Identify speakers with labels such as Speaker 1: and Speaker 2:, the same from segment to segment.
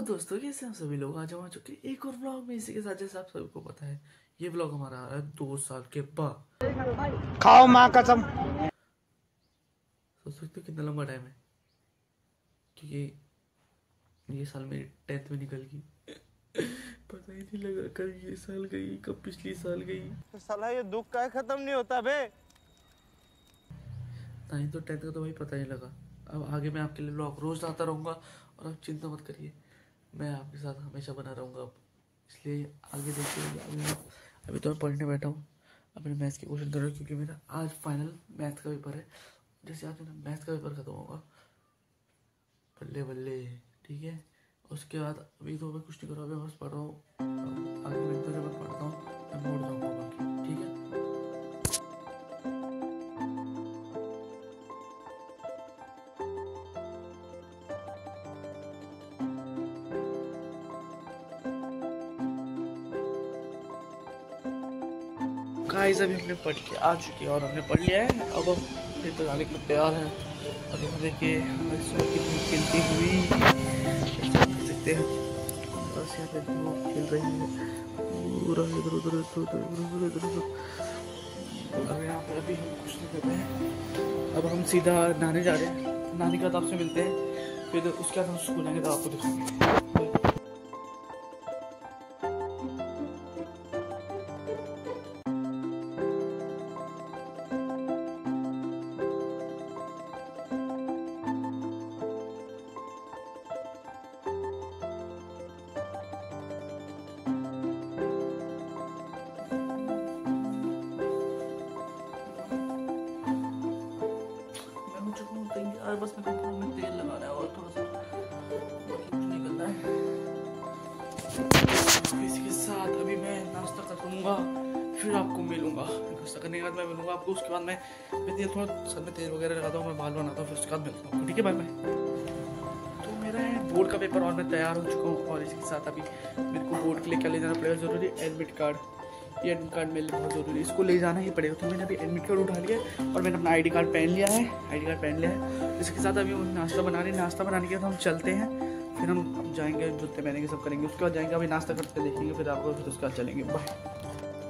Speaker 1: दोस्तों कैसे हम सभी लोग आज हम आ चुके एक और ब्लॉग में। इसी के साथ जैसे आप सभी को पता है ये ब्लॉग हमारा आ रहा है दो साल के बाद।
Speaker 2: खाओ माँ कसम।
Speaker 1: सोच सकते हो कितना लंबा टाइम है? क्योंकि ये साल मेरी टेंथ में निकल गई। पता ही नहीं लगा कब ये साल गई कब पिछली साल गई।
Speaker 2: तो साला ये दुख का खत्म नहीं होता बे।
Speaker 1: नाइन तो टेंथ का तो भाई पता नहीं लगा। अब आगे मैं आपके लिए ब्लॉग रोज लाता रहूँगा और आप चिंता मत करिए। मैं आपके साथ हमेशा बना रहूँगा इसलिए आगे देखते देखिए, अभी मैं, अभी तो मैं पढ़ने बैठा हूँ। अपने मैथ्स के क्वेश्चन कर रहा हूँ, क्योंकि मेरा आज फाइनल मैथ्स का पेपर है। जैसे आज मेरा मैथ का पेपर खत्म होगा। बल्ले बल्ले, ठीक है? उसके बाद अभी तो मैं कुछ नहीं कर रहा, अभी बस पढ़ रहा हूँ। आगे मैं तो जब मैं पढ़ता हूँ। गाइस अभी हमने पढ़ के आ चुके हैं और हमने पढ़ लिया है। अब हम फिर तो जाने के लिए तैयार हैं। अभी हम देखिए खिलती हुई जैसे आप देख सकते हैं। बस यहाँ पे लोग खेल रहे हैं। पूरा इधर, उधर इधर उधर इधर उधर इधर अब यहाँ पे अभी हम कुछ नहीं कर रहे हैं। अब हम सीधा नहाने जा रहे हैं। नानी का आपसे मिलते हैं। फिर उसके बाद हम स्कूल आएँगे तो आपको दिखाएँगे। बस मैं कंप्यूटर में तेल लगाना है और थोड़ा सा नहीं के साथ अभी मैं नाश्ता कर लूँगा, फिर आपको मिलूँगा। नाश्ता करने के बाद मैं मिलूँगा आपको, उसके बाद मैं मैं तेल थोड़ा सर में तेल वगैरह लगाता हूँ, मैं बाल बनाता हूँ, फिर उसके बाद मिलता हूँ। ठीक है बाय बाय तो मेरा बोर्ड का पेपर और मैं तैयार हो चुका हूँ और इसके साथ अभी मेरे को बोर्ड के लिए क्या ले जाना पड़ेगा ज़रूरी एडमिट कार्ड ये एडमिट कार्ड मेरे लिए बहुत ज़रूरी है। इसको ले जाना ही पड़ेगा। तो मैंने अभी एडमिट कार्ड उठा लिया और मैंने अपना आईडी कार्ड पहन लिया है। आईडी कार्ड पहन लिया है। इसके साथ अभी हम नाश्ता बना रहे हैं। नाश्ता बनाने के बाद हम चलते हैं। फिर हम जाएँगे, जूते पहनेंगे, सब करेंगे। उसके बाद जाएँगे, अभी नाश्ता करते देखेंगे। फिर आपको फिर उसके बाद चलेंगे। बाय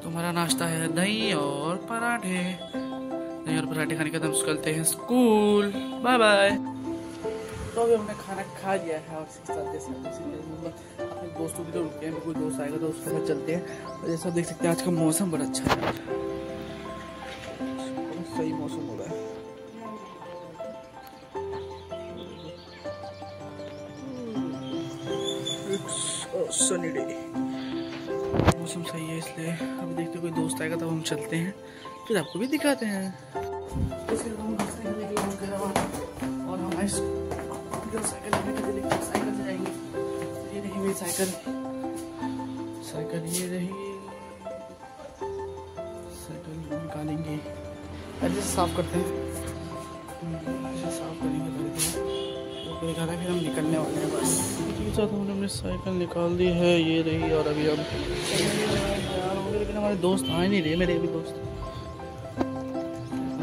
Speaker 1: तो हमारा नाश्ता है दही और पराठे। दही और पराठे खाने के बाद हम चलते हैं स्कूल। बाय बाय तो अभी हमने खाना खा लिया है। और दोस्तों की तो रुके हैं कोई दोस्त आएगा तो उसके साथ चलते हैं। और जैसा देख सकते हैं, आज का मौसम बड़ा अच्छा है। सही मौसम हो रहा है। सनी डे मौसम सही है इसलिए। अभी देखते कोई दोस्त आएगा, तब हम चलते हैं। फिर आपको भी दिखाते हैं। वाला। और हमारे मेरी साइकिल? साइकिल ये रही। साइकिल निकालेंगे। ऐसे साफ़ करते हैं। साफ़ करेंगे तो निकाला फिर हम निकलने वाले हैं बस। साथ हमने अपनी साइकिल निकाल दी है ये रही और अभी हम तैयार हो गए लेकिन हमारे दोस्त आ नहीं रहे मेरे भी दोस्त।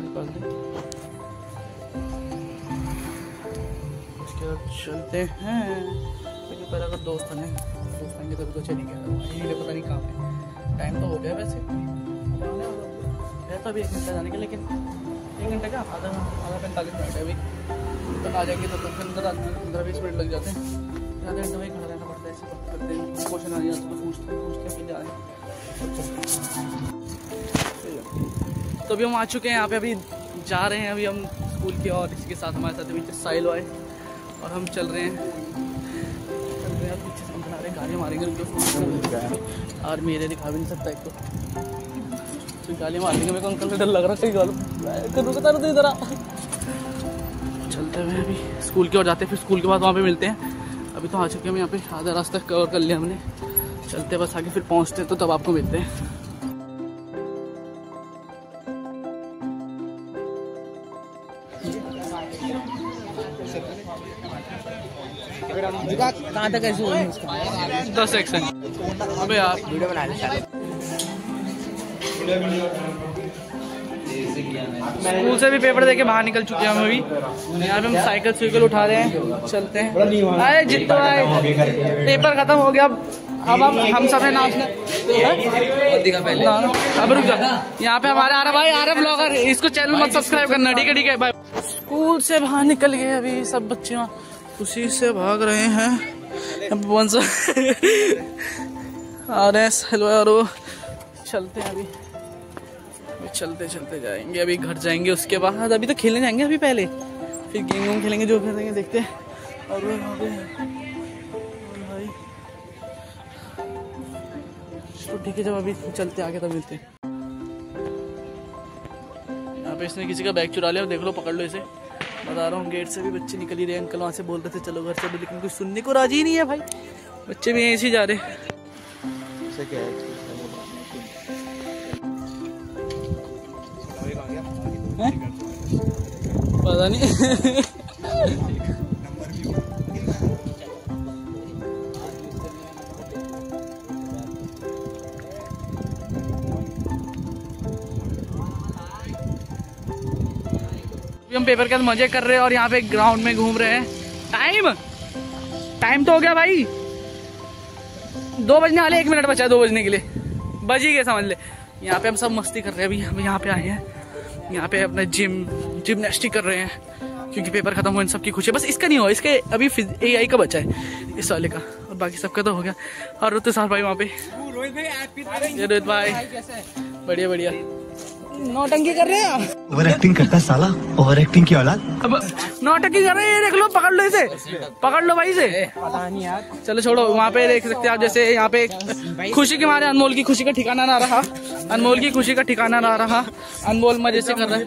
Speaker 1: निकाल दे। उसके बाद चलते हैं। लेकिन पहले अगर दोस्त आने दोस्त आएँगे तभी तो चलेंगे। यही पता नहीं कहाँ पे। टाइम तो हो गया वैसे। है तो अभी एक घंटा जाने के, लेकिन एक घंटा क्या आधा आधा पैंतालीस मिनट है अभी तक आ जाएँगे तो फिर अंदर पंद्रह बीस मिनट लग जाते हैं। ज़्यादा घंटा वहीं खड़ा रहना पड़ता है, ऐसे करते हैं। क्वेश्चन आ जाते तो पूछते पूछते फिर जा रहे हैं। तो अभी हम आ चुके हैं, यहाँ पे अभी जा रहे हैं। अभी हम स्कूल की और इसके साथ हमारे साथ अभी साहिल आए और हम चल रहे हैं। बना घर उनको फ़ोन कर और मेरे दिखा भी नहीं सकता एक तो। तो गाली मार देंगे मेरे को अंकल से डर लग रहा कहीं गाल। रुकता रहता इधर चलते हुए अभी। स्कूल की ओर जाते हैं, फिर स्कूल के बाद वहाँ पे मिलते हैं। अभी तो आ चुके हैं यहाँ पे, आधा रास्ता कवर कर लिया हमने। चलते बस आगे, फिर पहुँचते हैं तो तब आपको मिलते हैं।
Speaker 3: कहाँ तक ऐसे हुई
Speaker 1: दस सेक्शन अबे यार
Speaker 3: वीडियो बना ले
Speaker 1: स्कूल से भी पेपर देके बाहर निकल चुके हैं हम अभी। यहाँ पे हम साइकिल साइकिल उठा रहे हैं। चलते हैं। आए जितो आए पेपर खत्म हो गया। अब अब हम हम सब है नाचने अब रुक जा। यहाँ पे हमारे आरब भाई, आरब ब्लॉगर इसको चैनल मत सब्सक्राइब करना। ठीक है ठीक है बाय स्कूल से बाहर निकल गए अभी सब बच्चे वहाँ। खुशी से भाग रहे हैं। कौन सा आ रहे हैं यारो चलते हैं अभी। अभी चलते चलते जाएँगे। अभी घर जाएँगे उसके बाद। अभी तो खेलने जाएँगे अभी पहले। फिर गेम वेम खेलेंगे, जो खेलेंगे देखते और वो यहाँ पे भाई। तो ठीक है जब अभी चलते आगे तब मिलते हैं। यहाँ पे इसने किसी का बैग चुरा लिया। देख लो, पकड़ लो इसे। बता रहा हूँ गेट से भी बच्चे निकल ही रहे अंकल वहाँ से बोल रहे थे चलो घर से लेकिन कोई सुनने को राज़ी ही नहीं है भाई। बच्चे भी यहीं से जा रहे? पता नहीं। हम पेपर के मज़े कर रहे हैं और यहाँ पे ग्राउंड में घूम रहे हैं। टाइम टाइम तो हो गया भाई। दो बजने वाले एक मिनट बचा है दो बजने के लिए। बज ही गए समझ ले। यहाँ पे हम सब मस्ती कर रहे हैं अभी। हम यहाँ पे आए हैं। यहाँ पे अपना जिम जिमनास्टिक कर रहे हैं। क्योंकि पेपर खत्म हुआ इन सबकी खुशी है। बस इसका नहीं हुआ इसके अभी ए आई का बचा है। इस वाले का। और बाकी सबका तो हो गया। और रोते साथ भाई वहाँ पे। रोहित भाई बढ़िया बढ़िया। नौटंकी कर रहे हैं
Speaker 4: ओवर एक्टिंग करता है साला। ओवर एक्टिंग की औलाद।
Speaker 1: अब नौटंकी कर रहे हैं ये देख लो पकड़ लो इसे। पकड़ लो भाई इसे। चलो छोड़ो वहाँ पे देख सकते हैं आप जैसे यहाँ पे खुशी के मारे अनमोल की खुशी का ठिकाना ना रहा। अनमोल की खुशी का ठिकाना ना रहा। अनमोल मज़े से कर रहा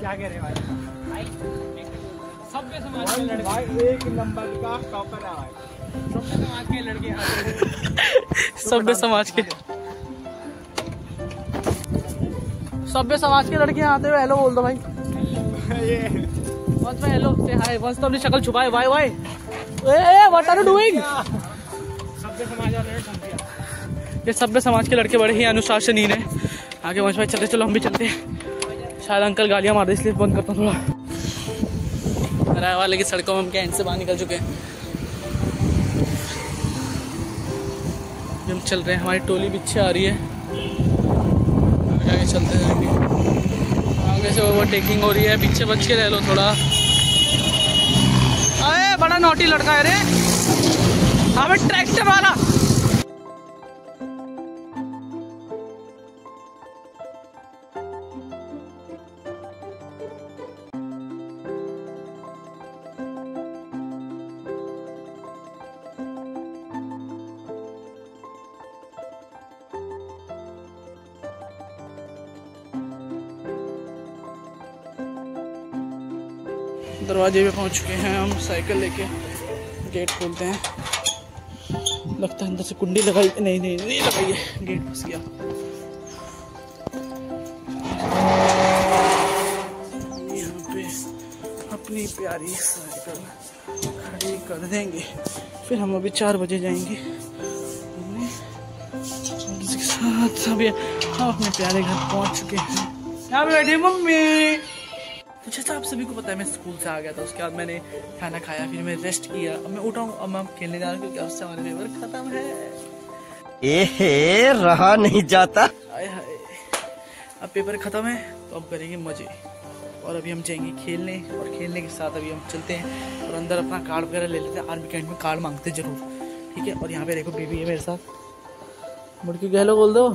Speaker 2: क्या कह रहे भाई? भाई एक नंबर का टॉपर है भाई।
Speaker 1: सभ्य समाज के। सभ्य समाज के लड़के आते हुए हेलो बोल दो भाई। वंस में हेलो से हाय वंस तो अपनी शक्ल छुपाए Y Y A what are you doing ये सभ्य समाज के लड़के बड़े ही अनुशासनहीन है। आगे वंश भाई चलते चलो हम भी चलते हैं। शायद अंकल गालियाँ मार दे इसलिए बंद करता हूँ थोड़ा। राय वाले की सड़कों में हम क्या से बाहर निकल चुके हैं। अभी हम चल रहे हैं, हमारी टोली पीछे आ रही है। आगे आगे चलते जाएँगे आगे। से ओवरटेकिंग हो रही है, पीछे बच के रह लो थोड़ा। अरे, बड़ा नोटी लड़का है रे। हमें ट्रैक्टर वाला। दरवाजे पे पहुँच चुके हैं हम, साइकिल लेके। गेट खोलते हैं। लगता है अंदर से कुंडी लगाई, नहीं नहीं नहीं लगाई है। गेट फंस गया। यहाँ पे अपनी प्यारी साइकिल खड़ी कर देंगे। फिर हम अभी चार बजे जाएँगे। साथ अभी हम अपने प्यारे घर पहुँच चुके हैं। यहाँ बैठी मम्मी। तो जैसा आप सभी को पता है मैं स्कूल से आ गया था उसके बाद मैंने खाना खाया फिर मैं रेस्ट किया। अब मैं उठाऊँ अब मैं खेलने जा रहा हूँ क्योंकि अब से हमारे पेपर खत्म है।
Speaker 4: ए रहा नहीं जाता।
Speaker 1: अब पेपर खत्म है तो अब करेंगे मज़े। और अभी हम जाएँगे खेलने और खेलने के साथ अभी हम चलते हैं और अंदर अपना कार्ड वगैरह ले लेते हैं। आर्मी कैंट में कार्ड मांगते ज़रूर। ठीक है और यहाँ पे देखो बेबी है मेरे साथ। मुड़ के गहलो बोल दो।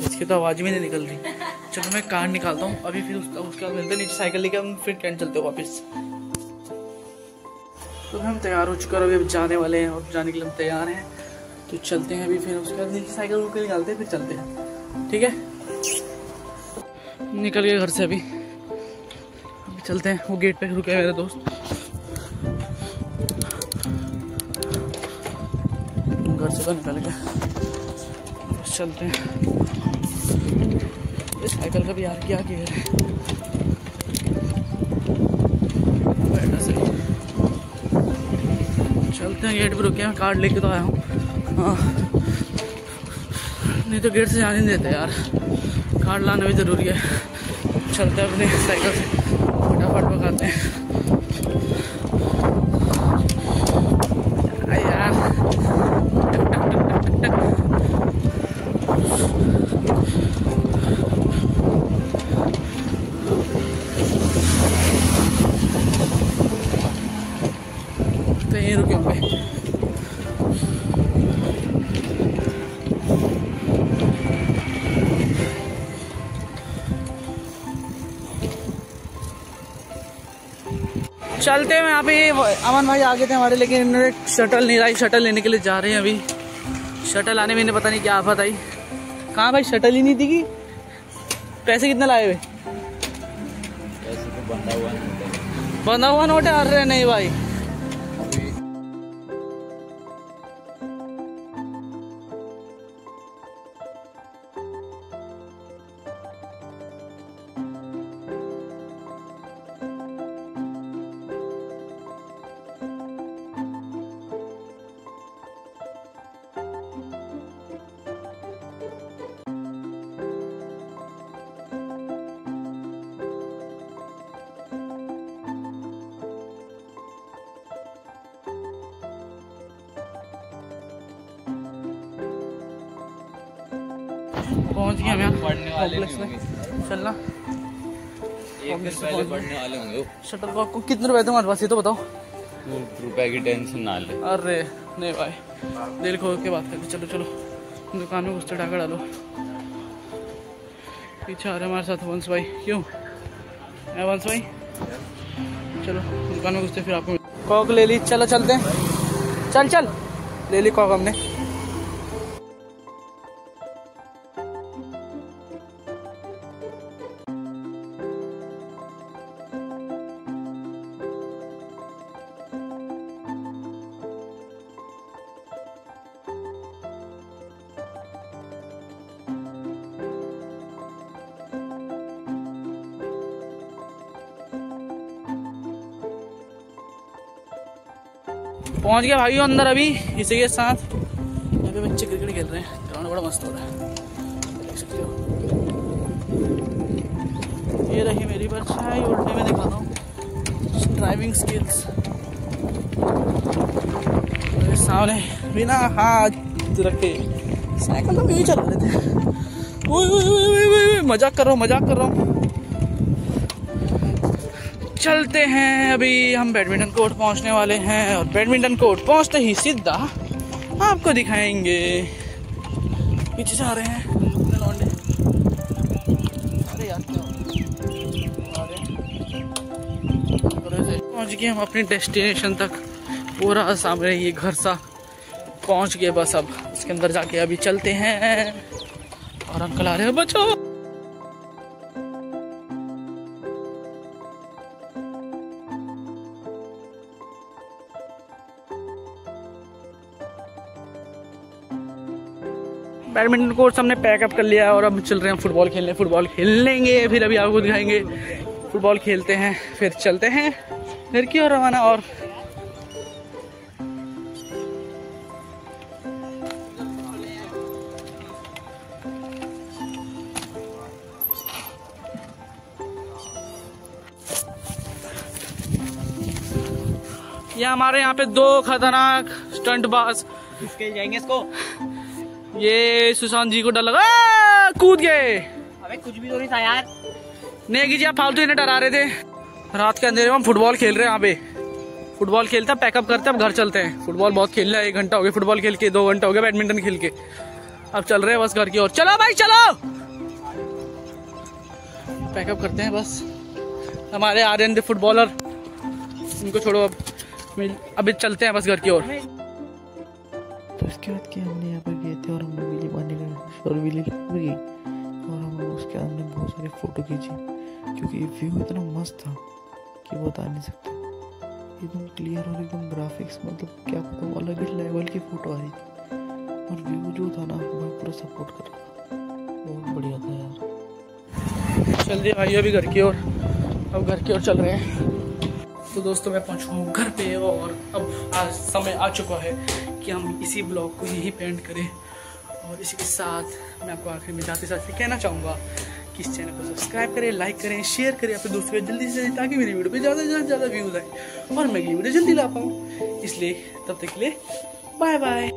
Speaker 1: इसकी तो आवाज़ भी नहीं निकल रही। चलो मैं कार निकालता हूँ। अभी फिर उसका बाद मिलते नीचे साइकिल लेके हम फिर कैंट चलते हो वापस। तो हम तैयार हो चुके हैं अभी जाने वाले हैं और जाने के लिए हम तैयार हैं। तो चलते हैं अभी फिर उसके बाद नीचे साइकिल उठ के निकालते हैं, फिर चलते हैं। ठीक है? निकल गए घर से अभी। अभी चलते हैं। वो गेट पे रुके हैं मेरे दोस्त। घर से तो निकल गए। चलते हैं। साइकिल का भी यार क्या गेयर है। चलते हैं गेट पर रुके हैं कार्ड लेके तो आया हूँ। हाँ। नहीं तो गेट से जाने नहीं देते यार। कार्ड लाना भी ज़रूरी है। चलते हैं अपने साइकिल से। फटाफट पकाते हैं। चलते हैं यहाँ पे अमन भाई आ गए थे हमारे लेकिन इन्होंने शटल नहीं लाई शटल लेने के लिए जा रहे हैं अभी। शटल आने में इन्हें पता नहीं क्या आफत आई। कहाँ भाई शटल ही नहीं थी कि? पैसे कितने लाए हुए? बंधा हुआ नोट है अरे नहीं भाई। पहुँच गए हम यहाँ। कॉम्प्लेक्स में। चलना। शटल को आपको कितने रुपए थे हमारे पास ये तो बताओ।
Speaker 5: रुपए की टेंशन ना ले।
Speaker 1: अरे नहीं भाई। दिल खोल के बात करते चलो चलो। दुकान में घुसते डाका डालो। पीछे आ रहे हमारे साथ वंश भाई। क्यों? है वंश भाई? चलो दुकान में घुसते फिर आपको कॉक ले ली। चलो चलते चल चल। ले ली कॉक हमने। पहुँच गया भाई अंदर अभी, इसी के साथ। यहाँ पे बच्चे क्रिकेट खेल रहे हैं। ग्राउंड बड़ा मस्त हो रहा है। देख ये रही मेरी परछाई, उल्टे में दिखाता हूँ ड्राइविंग स्किल्स मेरे सामने बिना हाथ रखे। साइकिल तो मैं ही चला रहे थे मज़ाक कर रहा हूँ, मज़ाक कर रहा हूँ। चलते हैं। अभी हम बैडमिंटन कोर्ट पहुँचने वाले हैं और बैडमिंटन कोर्ट पहुँचते ही सीधा आपको दिखाएँगे। पीछे आ रहे हैं। पहुँच गए हम अपने डेस्टिनेशन तक। पूरा सामने ये घर सा पहुँच गए बस अब। इसके अंदर जाके अभी चलते हैं। और अंकल आ रहे हैं, बचो। बैडमिंटन कोर्स हमने पैकअप कर लिया और अब चल रहे हैं फुटबॉल खेलने, फुटबॉल खेल लेंगे फिर अभी आपको दिखाएँगे। फुटबॉल खेलते हैं, फिर चलते हैं घर की ओर रवाना और ये हमारे यहाँ पे दो खतरनाक स्टंट बाज।
Speaker 2: जाएँगे इसको।
Speaker 1: ये सुशांत जी को डर लगा। कूद गए।
Speaker 2: अबे कुछ भी तो नहीं था यार।
Speaker 1: नेगी जी आप फालतू इन्हें डरा रहे थे। रात के अंधेरे में हम फुटबॉल खेल रहे हैं यहाँ पे। फुटबॉल खेलते हैं पैकअप करते हैं अब घर चलते हैं। फुटबॉल बहुत खेल रहा है एक घंटा हो गया फुटबॉल खेल के दो घंटा हो गया बैडमिंटन खेल के। अब चल रहे हैं बस घर की ओर। चलो भाई चलो! पैकअप करते हैं बस। हमारे आर्यन फुटबॉलर इनको छोड़ो अब। अभी चलते हैं बस घर की ओर।
Speaker 6: तो इसके बाद क्या हमने यहाँ पर गए थे और हम लोग विली पानी का और विली लग गई और हम लोग उसके हमने बहुत सारी फ़ोटो खींची। क्योंकि व्यू इतना मस्त था कि बता नहीं सकता। एकदम क्लियर और एकदम ग्राफिक्स मतलब क्या पता अलग ही लेवल की फ़ोटो आ रही थी। और व्यू जो था ना, मैं पूरा सपोर्ट कर रहा था। बहुत बढ़िया था यार।
Speaker 1: चल दिए भाई अभी घर की ओर। अब घर की ओर चल रहे हैं। तो दोस्तों, मैं पहुँच हूँ घर पे और अब आज समय आ चुका है कि हम इसी ब्लॉग को यहीं पेंट करें। और इसी के साथ मैं आपको आखिर में जाते साथ कहना चाहूँगा कि इस चैनल को सब्सक्राइब करें लाइक करें शेयर करें, अपने दोस्तों को जल्दी से ताकि मेरी वीडियो पर ज़्यादा से ज़्यादा ज़्यादा व्यूज़ आए। और मैं ये वीडियो जल्दी ला पाऊँ। इसलिए तब तक के लिए बाय बाय